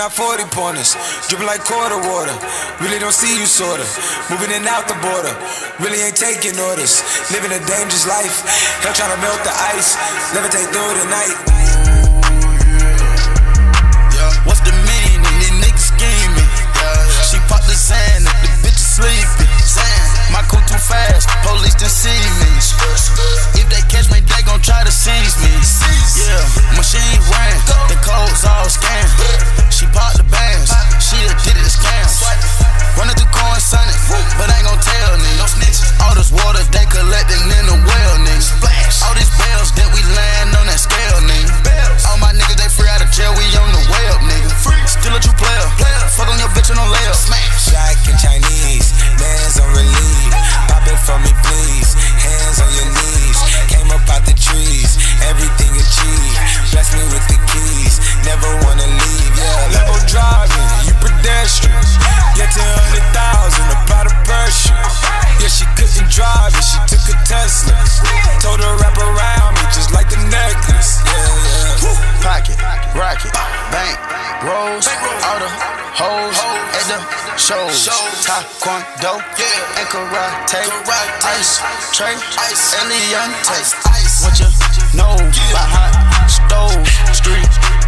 not 40 pointers. Dripping like quarter water. Really don't see you, sorta. Moving in out the border. Really ain't taking orders. Living a dangerous life. Hell trying to melt the ice. Levitate through the night. restless. Told her wrap around me just like the necklace. Yeah, yeah. Pocket, rocket, bank, rolls, all the hoes at the shows. Taekwondo and karate, ice tray, Eliantte. What you know about hot stove street